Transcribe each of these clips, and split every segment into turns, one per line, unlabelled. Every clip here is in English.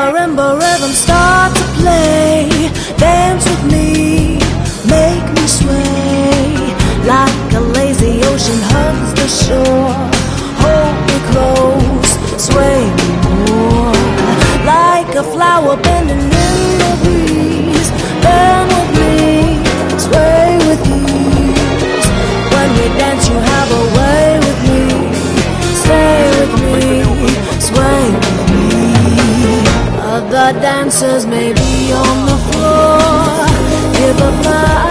marimba rhythm start to play. Dance with me, make me sway like a lazy ocean hugs the shore. dancers may be on the floor. Hip-hop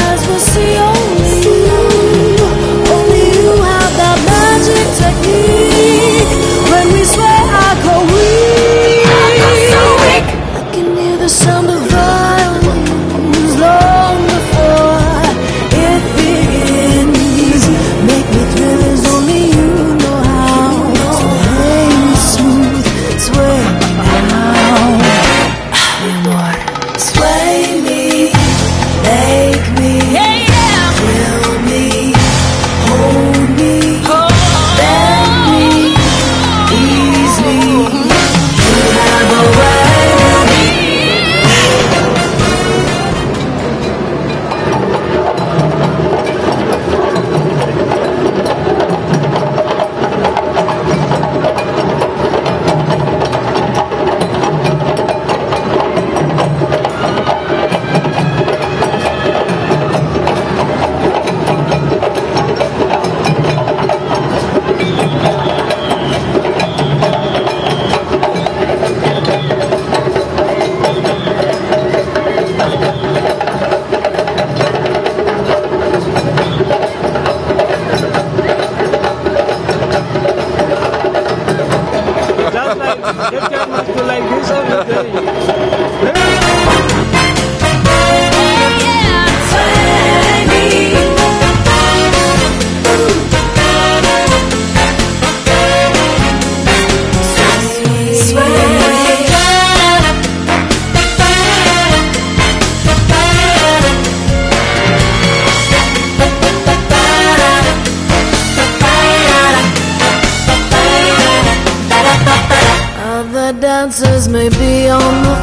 may be on the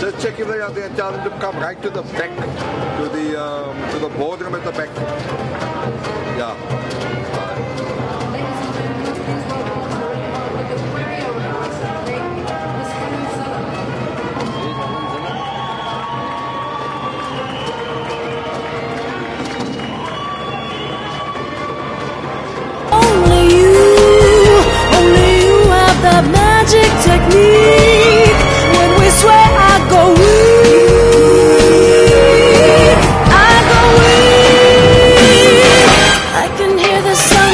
Just check if they are there. Tell them to come right to the back, to the um, to the boardroom at the back. Yeah.
the sun.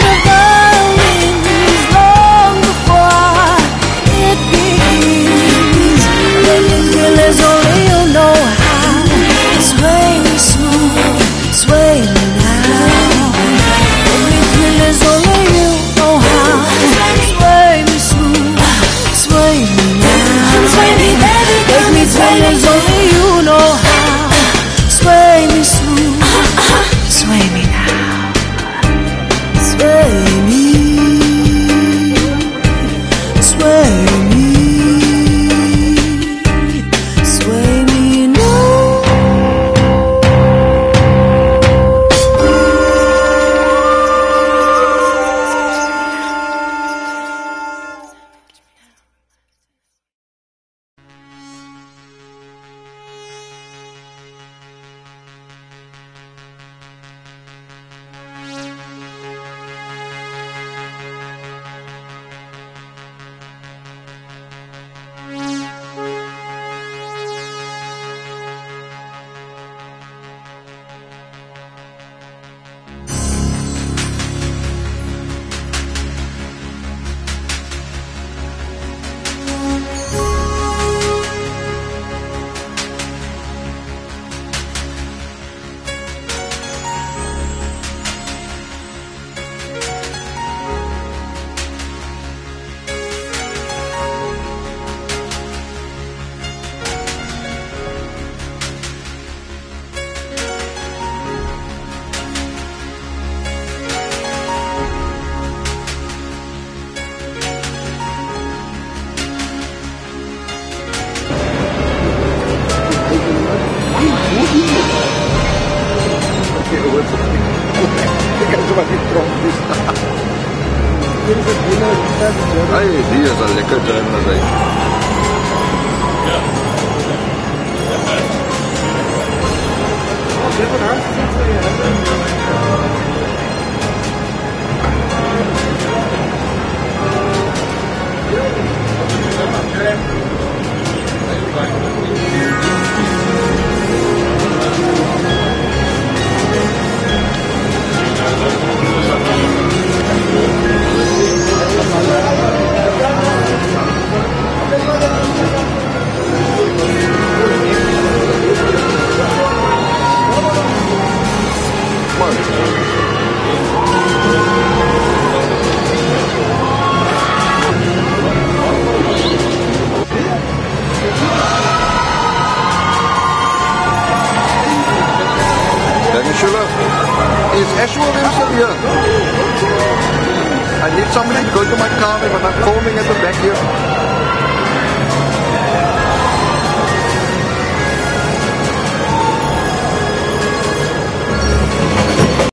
Me.
Kijk eens wat die tromp is. I need somebody to go to my car, but I'm filming at the back here.